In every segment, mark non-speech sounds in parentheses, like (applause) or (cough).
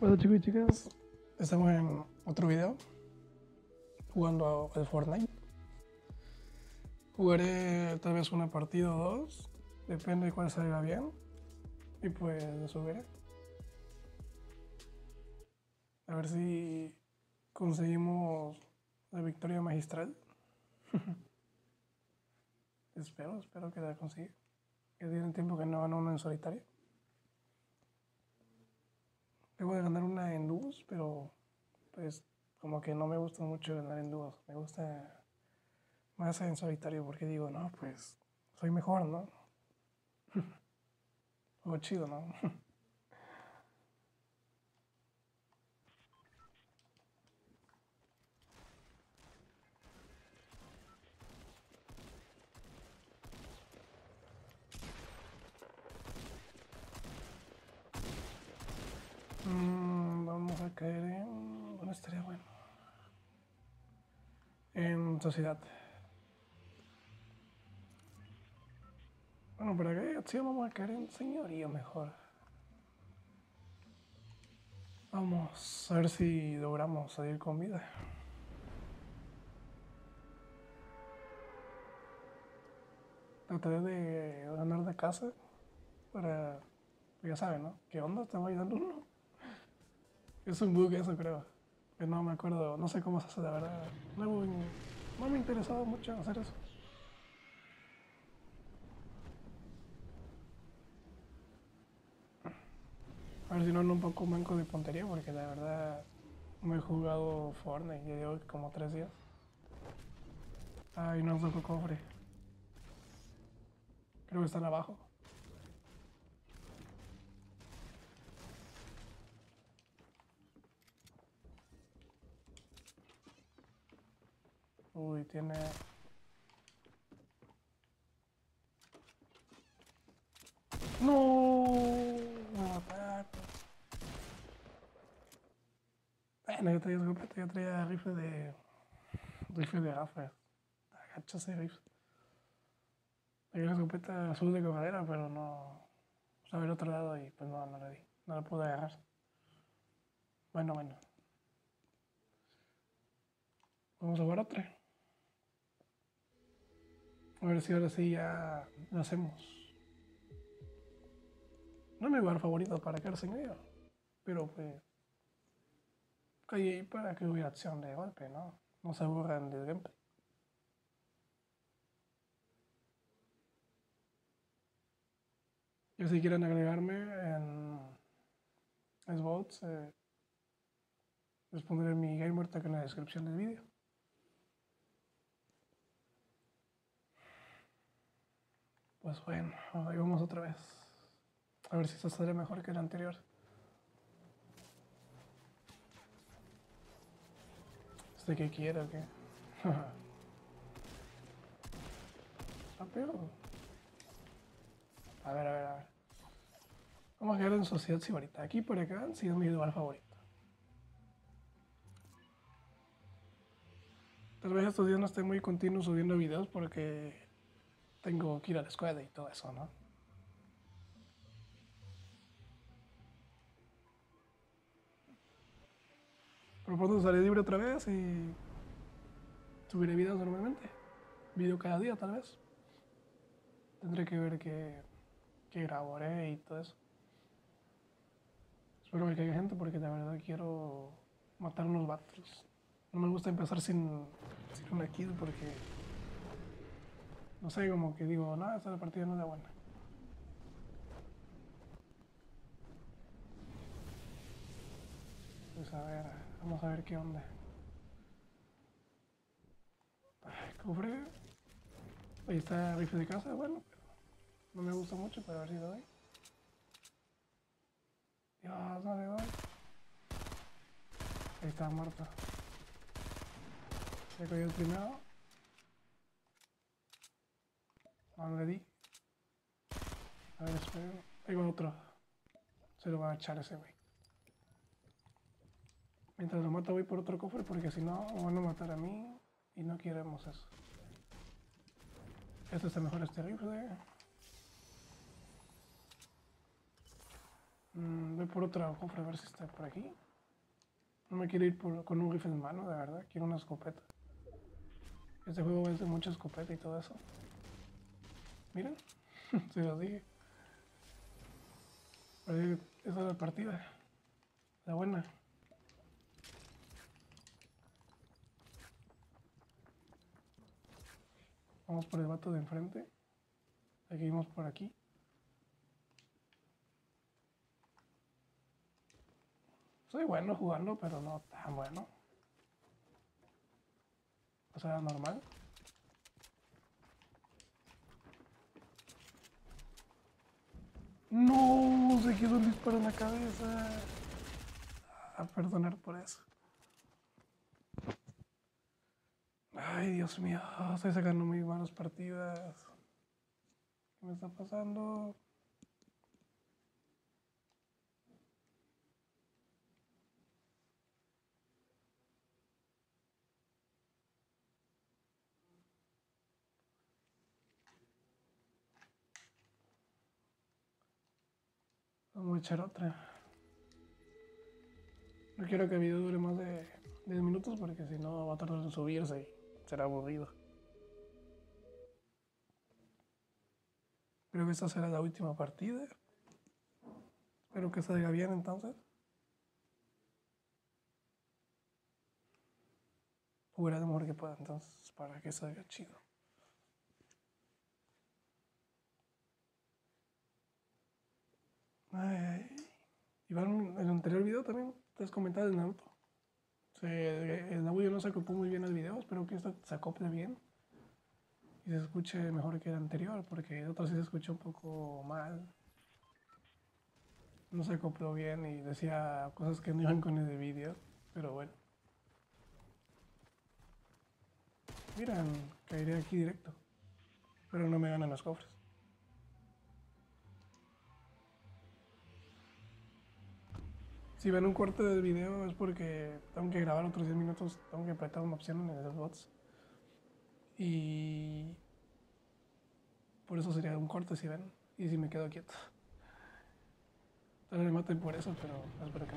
Hola chicos y chicas, estamos en otro video jugando al Fortnite. Jugaré tal vez una partida o dos, depende de cuál salga bien, y pues lo subiré. A ver si conseguimos la victoria magistral. (laughs) espero, espero que la consiga. Que tiene tiempo que no gano uno en solitario. Debo de ganar una en dúos, pero pues como que no me gusta mucho ganar en dúos. Me gusta más en solitario porque digo, no, pues soy mejor, ¿no? (laughs) Algo chido, ¿no? (laughs) Mm, vamos a caer en... ¿Dónde estaría bueno? En sociedad. Bueno, para qué sí vamos a caer en señorío mejor. Vamos a ver si logramos salir con vida. Trataré de ganar de casa para, ya saben, ¿no? ¿Qué onda? Estamos ayudando uno. Es un bug eso creo. Que no me acuerdo, no sé cómo se hace de verdad. No, no me ha interesado mucho hacer eso. A ver si no un poco manco de puntería porque la verdad no he jugado Fortnite, ya llevo como tres días. Ay, no toco cofre. Creo que están abajo. Uy, tiene... No. Bueno, yo traía escopeta, yo traía rifle de... Rifle de gafas. Agacha ese rifle. Traía una escopeta azul de cojadera, pero no... Estaba el otro lado y pues no, no la di. No la pude agarrar. Bueno, bueno. Vamos a jugar otra. A ver si ahora sí ya lo hacemos. No mi lugar favorito para quedarse en ello, pero pues. Ahí para que hubiera acción de golpe, ¿no? No se aburran del gameplay. Y si quieren agregarme en Xbox, eh, les pondré mi gamer tag en la descripción del vídeo. Pues bueno, ahí vamos otra vez. A ver si esto sale mejor que el anterior. ¿Este qué quiere o qué? (laughs) Rápido. A ver, a ver, a ver. Vamos a quedar en Sociedad Sibarita. Aquí por acá han sido mi lugar favorito. Tal vez estos días no esté muy continuo subiendo videos porque tengo que ir a la escuela y todo eso, ¿no? Pero pronto sale libre otra vez y subiré videos normalmente. Video cada día, tal vez. Tendré que ver qué, qué grabaré y todo eso. Espero que haya gente porque la verdad quiero matar unos vatos. No me gusta empezar sin, sin una kill porque no sé, como que digo, no, esta partida no es buena. Pues a ver, vamos a ver qué onda. Ay, cofre. Ahí está rifle de casa, bueno, pero no me gusta mucho, pero a ver si lo doy. Dios, no le doy. Ahí está muerto. Se cogió el primero. No di. A ver, espero. Hay otro. Se lo va a echar ese güey. Mientras lo mato voy por otro cofre porque si no van a matar a mí y no queremos eso. Este está mejor este rifle. Mm, voy por otra cofre a ver si está por aquí. No me quiero ir por- con un rifle en mano, de verdad. Quiero una escopeta. Este juego es de mucha escopeta y todo eso. Miren, (laughs) se los dije. Esa es la partida. La buena. Vamos por el vato de enfrente. Seguimos por aquí. Soy bueno jugando, pero no tan bueno. O sea, normal. No, se quedó un disparo en la cabeza. A perdonar por eso. Ay, Dios mío, estoy sacando muy malas partidas. ¿Qué me está pasando? Vamos a echar otra. No quiero que el video dure más de 10 minutos porque si no va a tardar en subirse y será aburrido. Creo que esta será la última partida. Espero que salga bien entonces. Jugaré lo mejor que pueda entonces para que salga chido. Ay, Iván, en el anterior video también te has comentado de Naruto. El audio no se acopló muy bien al video, espero que esto se acople bien y se escuche mejor que el anterior, porque el otro sí se escuchó un poco mal. No se acopló bien y decía cosas que no iban con el video, pero bueno. Miren, caeré aquí directo, pero no me ganan los cofres. Si ven un corte del video es porque tengo que grabar otros 10 minutos, tengo que apretar una opción en los bots. Y por eso sería un corte si ven, y si me quedo quieto. Tal vez me maten por eso, pero espero que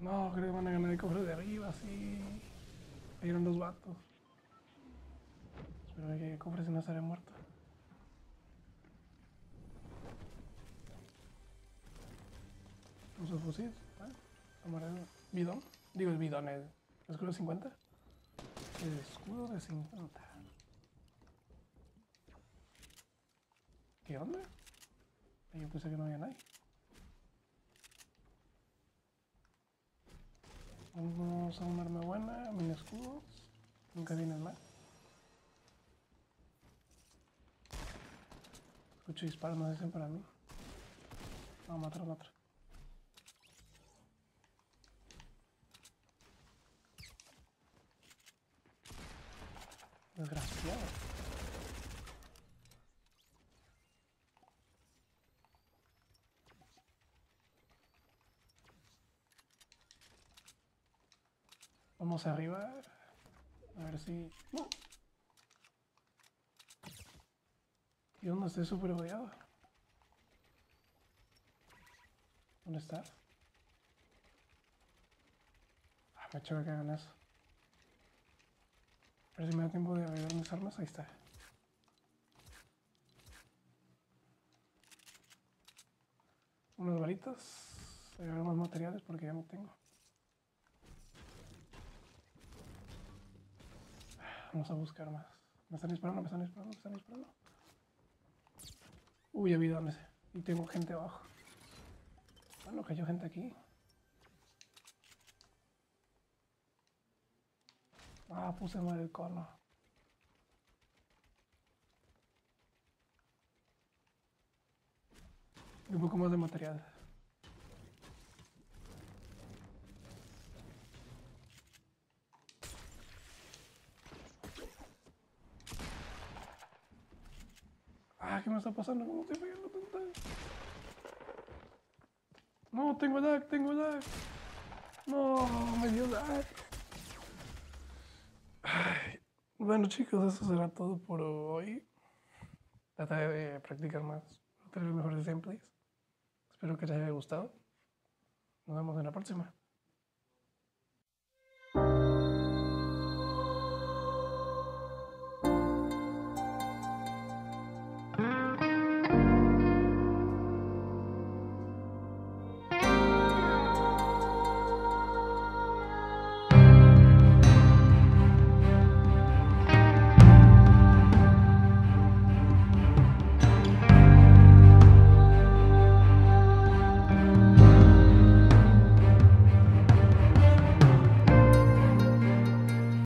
no. No, creo que van a ganar el cofre de arriba, sí. Ahí eran dos vatos. Espero que el cofre si no estaré muerto. Uso fusil, ¿eh? Bidón. Digo el bidón, el escudo de 50. El escudo de 50. ¿Qué onda? Yo pensé que no había nadie. Vamos a un arma buena, mini escudos. Nunca vienen mal. Escucho disparos, no dicen para mí. Vamos a matar a otro. Desgraciado. Vamos arriba. A ver si. ¡No! ¿Y dónde estoy súper odiado? ¿Dónde está? Ah, me choca que hagan eso. A ver si me da tiempo de ver mis armas. Ahí está. Unas varitas. Agregar más materiales porque ya no tengo. Vamos a buscar más. Me están disparando, me están disparando, me están disparando. Uy, bidones. Y tengo gente abajo. Bueno, cayó gente aquí. Ah, puse mal el cono. Un poco más de material. Ah, ¿qué me está pasando? ¿Cómo estoy fallando tanta? No, tengo lag, tengo lag. No, me dio lag. Ay, Bueno chicos, eso será todo por hoy. Trataré de practicar más, tener mejores gameplays. Espero que les haya gustado. Nos vemos en la próxima.